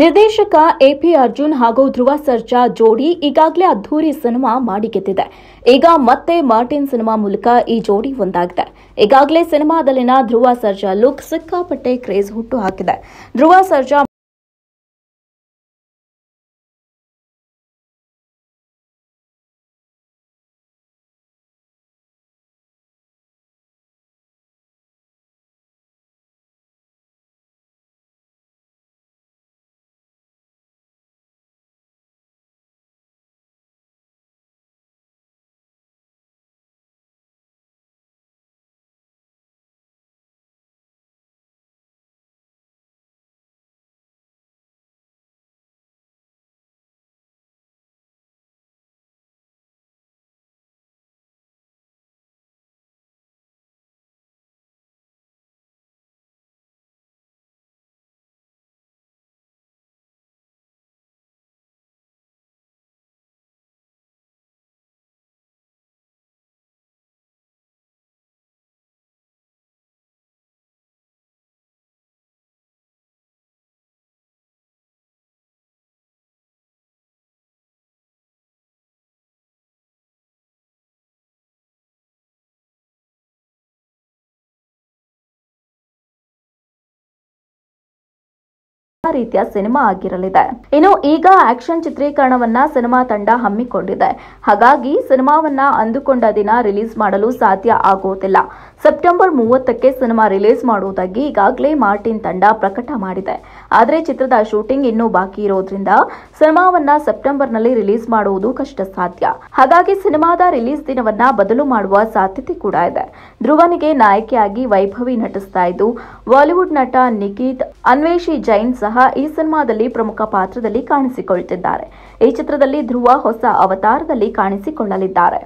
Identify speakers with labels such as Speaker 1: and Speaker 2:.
Speaker 1: ನಿರ್ದೇಶಕ ಎಪಿ ಅರ್ಜುನ್ ಹಾಗೂ ಧ್ರುವ ಸರ್ಜಾ ಜೋಡಿ ಈಗಾಗಲೇ ಅದ್ದೂರಿ ಸಿನಿಮಾ ಮಾಡಿ ಗೆದ್ದಿದೆ. ಈಗ ಮತ್ತೆ ಮಾರ್ಟಿನ್ ಸಿನಿಮಾ ಮೂಲಕ ಈ ಜೋಡಿ ಒಂದಾಗಿದೆ. ಈಗಾಗಲೇ ಸಿನಿಮಾದಲ್ಲಿನ ಧ್ರುವ ಸರ್ಜಾ ಲುಕ್ ಸಿಕ್ಕಾಪಟ್ಟೆ ಕ್ರೇಜ್ ಹುಟ್ಟು ಹಾಕಿದೆ. ಧ್ರುವ ಸರ್ಜಾ ರೀತಿಯ ಸಿನಿಮಾ ಆಗಿರಲಿದೆ. ಇನ್ನು ಈಗ ಆಕ್ಷನ್ ಚಿತ್ರೀಕರಣವನ್ನ ಸಿನಿಮಾ ತಂಡ ಹಮ್ಮಿಕೊಂಡಿದೆ. ಹಾಗಾಗಿ ಸಿನಿಮಾವನ್ನ ಅಂದುಕೊಂಡ ದಿನ ರಿಲೀಸ್ ಮಾಡಲು ಸಾಧ್ಯ ಆಗುವುದಿಲ್ಲ. ಸೆಪ್ಟೆಂಬರ್ ಮೂವತ್ತಕ್ಕೆ ಸಿನಿಮಾ ರಿಲೀಸ್ ಮಾಡುವುದಾಗಿ ಈಗಾಗಲೇ ಮಾರ್ಟಿನ್ ತಂಡ ಪ್ರಕಟ ಮಾಡಿದೆ. ಆದರೆ ಚಿತ್ರದ ಶೂಟಿಂಗ್ ಇನ್ನೂ ಬಾಕಿ ಇರೋದ್ರಿಂದ ಸಿನಿಮಾವನ್ನ ಸೆಪ್ಟೆಂಬರ್ನಲ್ಲಿ ರಿಲೀಸ್ ಮಾಡುವುದು ಕಷ್ಟ ಸಾಧ್ಯ ಹಾಗಾಗಿ ಸಿನಿಮಾದ ರಿಲೀಸ್ ದಿನವನ್ನ ಬದಲು ಮಾಡುವ ಸಾಧ್ಯತೆ ಕೂಡ ಇದೆ. ಧ್ರುವನಿಗೆ ನಾಯಕಿಯಾಗಿ ವೈಭವಿ ನಟಿಸ್ತಾ ಇದ್ದು ಬಾಲಿವುಡ್ ನಟ ನಿಖಿತ್, ಅನ್ವೇಷಿ ಜೈನ್ ಸಹ ಈ ಸಿನಿಮಾದಲ್ಲಿ ಪ್ರಮುಖ ಪಾತ್ರದಲ್ಲಿ ಕಾಣಿಸಿಕೊಳ್ತಿದ್ದಾರೆ. ಈ ಚಿತ್ರದಲ್ಲಿ ಧ್ರುವ ಹೊಸ ಅವತಾರದಲ್ಲಿ ಕಾಣಿಸಿಕೊಳ್ಳಲಿದ್ದಾರೆ.